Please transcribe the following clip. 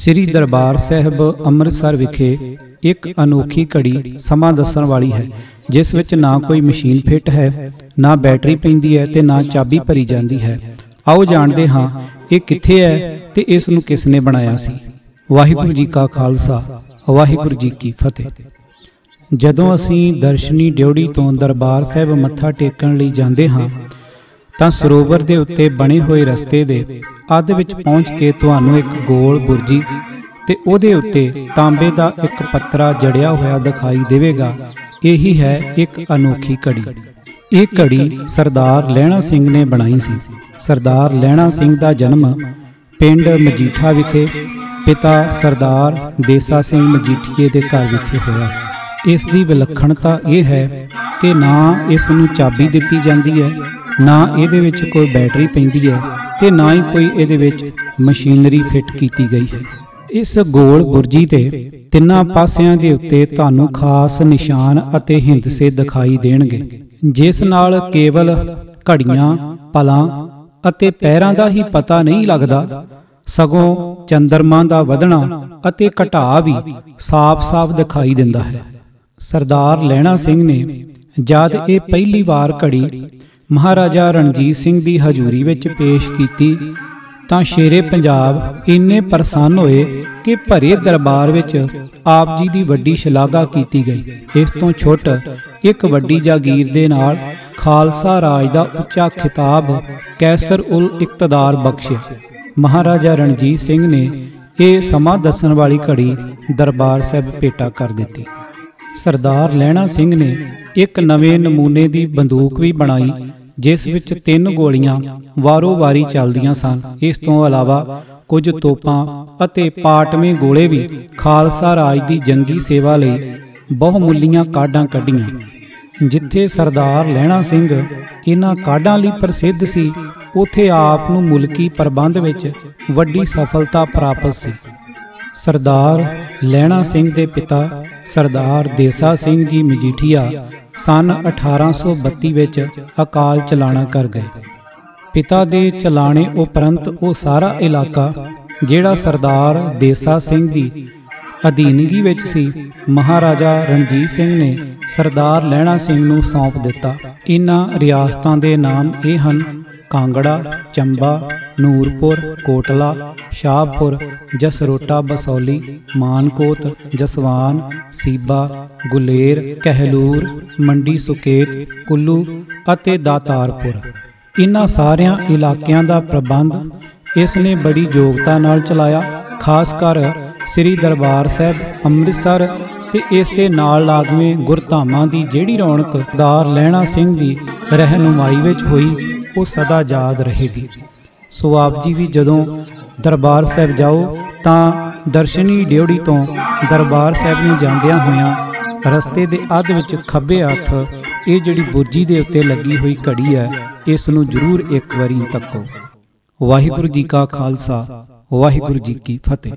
ਸ੍ਰੀ ਦਰਬਾਰ ਸਾਹਿਬ ਅੰਮ੍ਰਿਤਸਰ ਵਿਖੇ ਇੱਕ ਅਨੋਖੀ ਘੜੀ ਸਮਾਂ ਦੱਸਣ ਵਾਲੀ ਹੈ, ਜਿਸ ਵਿੱਚ ਨਾ ਕੋਈ ਮਸ਼ੀਨ ਫਿੱਟ ਹੈ, ਨਾ ਬੈਟਰੀ ਪੈਂਦੀ ਹੈ ਤੇ ਨਾ ਚਾਬੀ ਭਰੀ ਜਾਂਦੀ ਹੈ। ਆਓ ਜਾਣਦੇ ਹਾਂ ਇਹ ਕਿੱਥੇ ਹੈ ਤੇ ਇਸ ਨੂੰ ਕਿਸ ਨੇ ਬਣਾਇਆ ਸੀ। ਵਾਹਿਗੁਰੂ ਜੀ ਕਾ ਖਾਲਸਾ, ਵਾਹਿਗੁਰੂ ਜੀ ਕੀ ਫਤਿਹ। ਜਦੋਂ ਅਸੀਂ ਦਰਸ਼ਨੀ ਡਿਉੜੀ ਤੋਂ ਦਰਬਾਰ ਸਾਹਿਬ ਮੱਥਾ ਟੇਕਣ ਲਈ ਜਾਂਦੇ ਹਾਂ ਤਾਂ ਸਰੋਵਰ ਦੇ ਉੱਤੇ ਬਣੇ ਹੋਏ ਰਸਤੇ ਦੇ ਅੱਧ ਵਿੱਚ ਪਹੁੰਚ ਕੇ ਤੁਹਾਨੂੰ ਇੱਕ ਗੋਲ ਬੁਰਜੀ ਤੇ ਉਹਦੇ ਉੱਤੇ ਤਾਂਬੇ ਦਾ ਇੱਕ ਪੱਤਰਾ ਜੜਿਆ ਹੋਇਆ ਦਿਖਾਈ ਦੇਵੇਗਾ। ਇਹੀ ਹੈ ਇੱਕ ਅਨੋਖੀ ਘੜੀ। ਇਹ ਘੜੀ ਸਰਦਾਰ ਲਹਿਣਾ ਸਿੰਘ ਨੇ ਬਣਾਈ ਸੀ। ਸਰਦਾਰ ਲਹਿਣਾ ਸਿੰਘ ਦਾ ਜਨਮ ਪਿੰਡ ਮਜੀਠਾ ਵਿਖੇ, ਪਿਤਾ ਸਰਦਾਰ ਦੇਸਾ ਸਿੰਘ ਮਜੀਠੀਏ ਦੇ ਘਰ ਵਿਖੇ ਹੋਇਆ। ਇਸ ਦੀ ਵਿਲੱਖਣਤਾ ਇਹ ਹੈ ਕਿ ਨਾ ਇਸ ਨੂੰ ਚਾਬੀ ਦਿੱਤੀ ਜਾਂਦੀ ਹੈ। ਨਾ ਇਹਦੇ ਵਿੱਚ ਕੋਈ ਬੈਟਰੀ ਪੈਂਦੀ ਹੈ ਤੇ ਨਾ ਹੀ ਕੋਈ ਇਹਦੇ ਵਿੱਚ ਮਸ਼ੀਨਰੀ ਫਿੱਟ ਕੀਤੀ ਗਈ ਹੈ। ਇਸ ਗੋਲ ਬੁਰਜੀ ਤੇ ਤਿੰਨਾਂ ਪਾਸਿਆਂ ਦੇ ਉੱਤੇ ਤੁਹਾਨੂੰ ਖਾਸ ਨਿਸ਼ਾਨ ਅਤੇ ਹਿੰਦਸੇ ਦਿਖਾਈ ਦੇਣਗੇ, ਜਿਸ ਨਾਲ ਕੇਵਲ ਘੜੀਆਂ, ਪਲਾਂ ਅਤੇ ਪੈਰਾਂ ਦਾ ਹੀ ਪਤਾ ਨਹੀਂ ਲੱਗਦਾ, ਸਗੋਂ ਚੰਦਰਮਾ ਦਾ ਵਧਣਾ ਅਤੇ ਘਟਾਅ ਵੀ ਸਾਫ਼-ਸਾਫ਼ ਦਿਖਾਈ ਦਿੰਦਾ ਹੈ। ਸਰਦਾਰ ਲਹਿਣਾ ਸਿੰਘ ਨੇ ਜਦ ਇਹ ਪਹਿਲੀ ਵਾਰ ਘੜੀ ਮਹਾਰਾਜਾ ਰਣਜੀਤ ਸਿੰਘ ਦੀ ਹਜ਼ੂਰੀ ਵਿੱਚ ਪੇਸ਼ ਕੀਤੀ। ਤਾਂ ਸ਼ੇਰੇ ਪੰਜਾਬ ਇੰਨੇ ਪ੍ਰਸੰਨ ਹੋਏ ਕਿ ਭਰੇ ਦਰਬਾਰ ਵਿੱਚ ਆਪ ਜੀ ਦੀ ਵੱਡੀ ਸ਼ਲਾਘਾ ਕੀਤੀ ਗਈ। ਇਸ ਤੋਂ ਛੁੱਟ ਇੱਕ ਵੱਡੀ ਜਾਗੀਰ ਦੇ ਨਾਲ ਖਾਲਸਾ ਰਾਜ ਦਾ ਉੱਚਾ ਖਿਤਾਬ ਕੈਸਰ ਉਲ ਇਕਤਦਾਰ ਬਖਸ਼ਿਆ। ਮਹਾਰਾਜਾ ਰਣਜੀਤ ਸਿੰਘ ਨੇ ਇਹ ਸਮਾਂ ਦੱਸਣ ਵਾਲੀ ਘੜੀ ਦਰਬਾਰ ਸਾਹਿਬ ਭੇਟਾ ਕਰ ਦਿੱਤੀ। ਸਰਦਾਰ ਲਹਿਣਾ ਸਿੰਘ ਨੇ ਇੱਕ ਨਵੇਂ ਨਮੂਨੇ ਦੀ ਬੰਦੂਕ ਵੀ ਬਣਾਈ ਜਿਸ ਵਿੱਚ ਤਿੰਨ ਗੋਲੀਆਂ ਵਾਰੋ-ਵਾਰੀ ਚੱਲਦੀਆਂ ਸਨ। ਇਸ ਤੋਂ ਇਲਾਵਾ ਕੁਝ ਤੋਪਾਂ ਅਤੇ ਪਾਟਵੇਂ ਗੋਲੇ ਵੀ ਖਾਲਸਾ ਰਾਜ ਦੀ ਜੰਗੀ ਸੇਵਾ ਲਈ ਬਹੁਮੁੱਲੀਆਂ ਕਾਢਾਂ ਕੱਢੀਆਂ, ਜਿੱਥੇ ਸਰਦਾਰ ਲਹਿਣਾ ਸਿੰਘ ਇਹਨਾਂ ਕਾਢਾਂ ਲਈ ਪ੍ਰਸਿੱਧ ਸੀ, ਉਥੇ ਆਪ ਨੂੰ ਮੁਲਕੀ ਪ੍ਰਬੰਧ ਵਿੱਚ ਵੱਡੀ ਸਫਲਤਾ ਪ੍ਰਾਪਤ ਸੀ। ਸਰਦਾਰ ਲਹਿਣਾ ਸਿੰਘ ਦੇ ਪਿਤਾ ਸਰਦਾਰ ਦੇਸਾ ਸਿੰਘ ਜੀ ਮਜੀਠੀਆ ਸਨ 1832 ਵਿੱਚ ਅਕਾਲ ਚਲਾਣਾ ਕਰ ਗਏ। ਪਿਤਾ ਦੇ ਚਲਾਣੇ ਉਪਰੰਤ ਉਹ ਸਾਰਾ ਇਲਾਕਾ, ਜਿਹੜਾ ਸਰਦਾਰ ਦੇਸਾ ਸਿੰਘ ਦੀ ਅਧੀਨਗੀ ਵਿੱਚ ਸੀ, ਮਹਾਰਾਜਾ ਰਣਜੀਤ ਸਿੰਘ ਨੇ ਸਰਦਾਰ ਲਹਿਣਾ ਸਿੰਘ ਨੂੰ ਸੌਂਪ ਦਿੱਤਾ। ਇਹਨਾਂ ਰਿਆਸਤਾਂ ਦੇ ਨਾਮ ਇਹ ਹਨ, ਕਾਂਗੜਾ, ਚੰਬਾ ਨੂਰਪੁਰ, ਕੋਟਲਾ, ਸ਼ਾਹਪੁਰ, ਜਸਰੋਟਾ, ਬਸੌਲੀ ਮਾਨਕੋਟ ਜਸਵਾਨ, ਸੀਬਾ, ਗੁਲੇਰ, ਕਹਿਲੂਰ, ਮੰਡੀ ਸੁਕੇਤ, ਕੁੱਲੂ ਅਤੇ ਦਾਤਾਰਪੁਰ। ਇਨ੍ਹਾਂ ਸਾਰਿਆਂ ਇਲਾਕਿਆਂ ਦਾ ਪ੍ਰਬੰਧ ਇਸ ਨੇ ਬੜੀ ਯੋਗਤਾ ਨਾਲ ਚਲਾਇਆ, ਖਾਸ ਕਰ ਸ੍ਰੀ ਦਰਬਾਰ ਸਾਹਿਬ, ਅੰਮ੍ਰਿਤਸਰ ਤੇ ਇਸ ਦੇ ਨਾਲ ਲਾਗਵੇਂ ਗੁਰਧਾਮਾਂ ਦੀ ਜਿਹੜੀ ਰੌਣਕ ਦਾਰ ਲਹਿਣਾ ਸਿੰਘ ਦੀ ਰਹਿਨੁਮਾਈ ਵਿੱਚ ਹੋਈ, ਉਹ ਸਦਾ ਯਾਦ ਰਹੇਗੀ। ਸੋ ਆਪ ਜੀ ਵੀ ਜਦੋਂ ਦਰਬਾਰ ਸਾਹਿਬ ਜਾਓ, ਤਾਂ ਦਰਸ਼ਨੀ ਡਿਉੜੀ ਤੋਂ ਦਰਬਾਰ ਸਾਹਿਬ ਨੂੰ ਜਾਂਦਿਆਂ ਹੋਇਆਂ ਰਸਤੇ ਦੇ ਅੱਧ ਵਿੱਚ ਖੱਬੇ ਹੱਥ ਇਹ ਜਿਹੜੀ ਬੁਰਜੀ ਦੇ ਉੱਤੇ ਲੱਗੀ ਹੋਈ ਘੜੀ ਹੈ, ਇਸ ਨੂੰ ਜ਼ਰੂਰ ਇੱਕ ਵਾਰੀ ਤੱਕੋ। ਵਾਹਿਗੁਰੂ ਜੀ ਕਾ ਖਾਲਸਾ, ਵਾਹਿਗੁਰੂ ਜੀ ਕੀ ਫਤਿਹ।